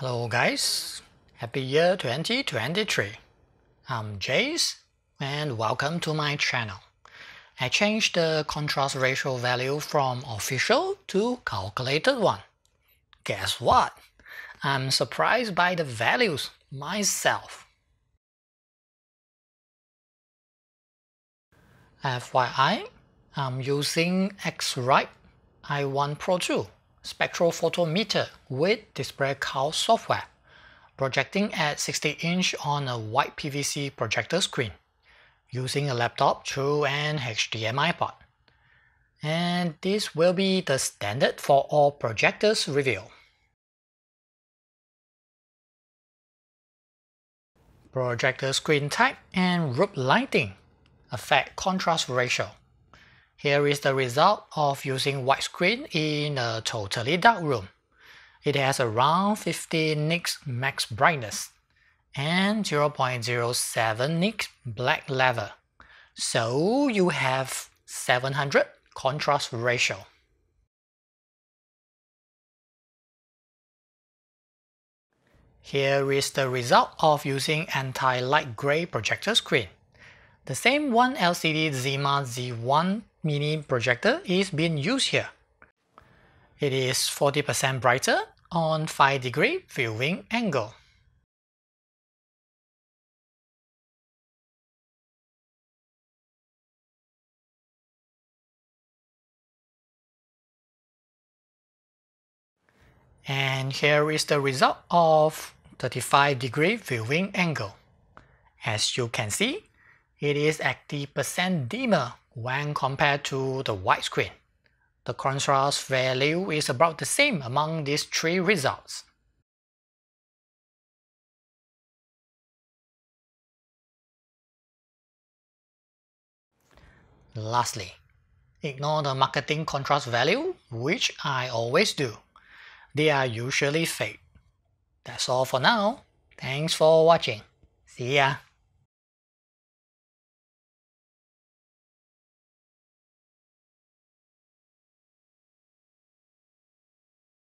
Hello guys, happy year 2023. I'm Jayce and welcome to my channel. I changed the contrast ratio value from official to calculated one. Guess what? I'm surprised by the values myself. FYI, I'm using X-Rite i1 Pro 2 spectrophotometer with DisplayCAL software, projecting at 60 inch on a white PVC projector screen, using a laptop through an HDMI port. And this will be the standard for all projectors review. Projector screen type and room lighting affect contrast ratio. Here is the result of using widescreen in a totally dark room. It has around 50 nits max brightness and 0.07 nits black level. So you have 700 contrast ratio. Here is the result of using anti-light gray projector screen. The same 1 LCD Zima Z1 mini projector is being used here. It is 40% brighter on 5 degree viewing angle. And here is the result of 35 degree viewing angle. As you can see, it is 80% dimmer when compared to the widescreen. The contrast value is about the same among these three results. Lastly, ignore the marketing contrast value, which I always do. They are usually fake. That's all for now. Thanks for watching. See ya.